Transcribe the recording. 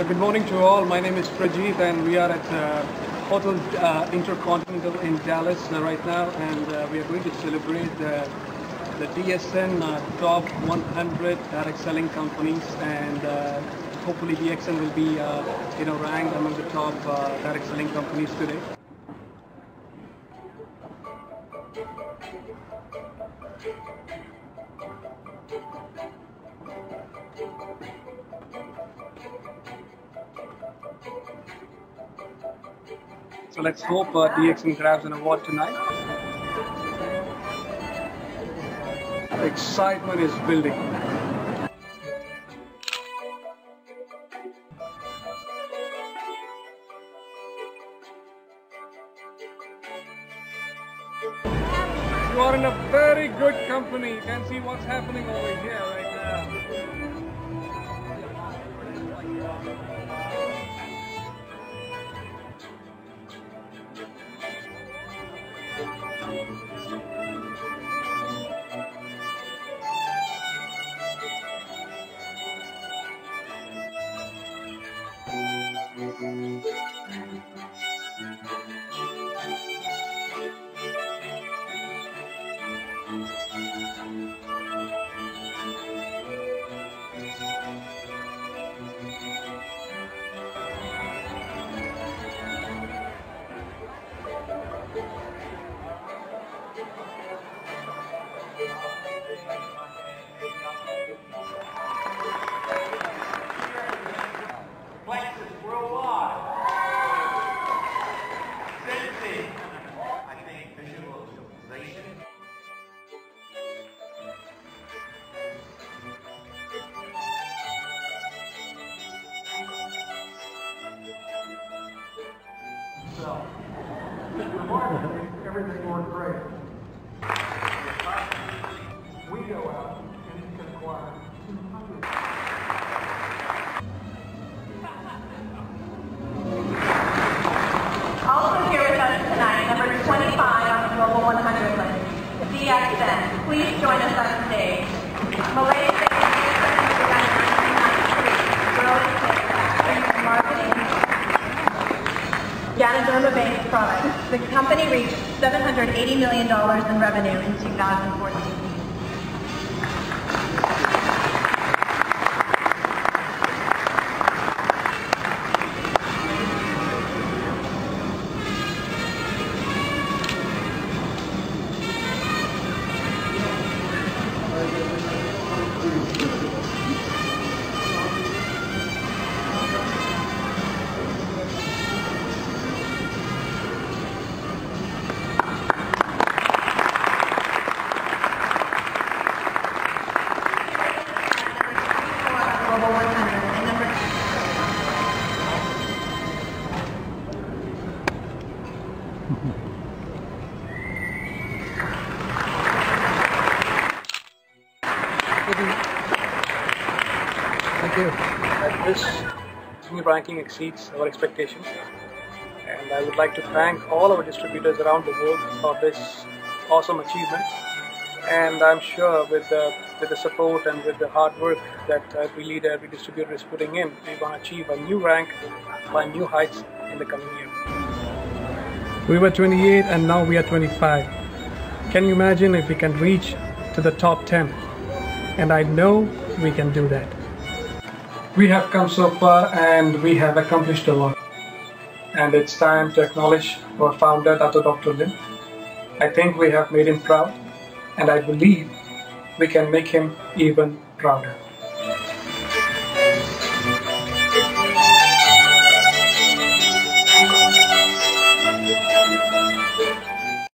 So good morning to all. My name is Prajit and we are at uh, Hotel uh, Intercontinental in Dallas uh, right now and uh, we are going to celebrate the, the DSN uh, top 100 direct selling companies and uh, hopefully DXN will be you know ranked among the top direct selling companies today. Let's hope DXN grabs an award tonight. Excitement is building. You are in a very good company. You can see what's happening over here right now. Remarkably, everything worked great. Ganoderma-based products. The company reached $780 million in revenue in 2014. Thank you. Uh, this new ranking exceeds our expectations. And I would like to thank all our distributors around the world for this awesome achievement. And I'm sure with the, with the support and with the hard work that every leader, every distributor is putting in, we're going to achieve a new rank, climb new heights in the coming year. We were 28 and now we are 25. Can you imagine if we can reach to the top 10? And I know we can do that. We have come so far and we have accomplished a lot. And it's time to acknowledge our founder, Dr. Dr. Lim. I think we have made him proud, and I believe we can make him even prouder.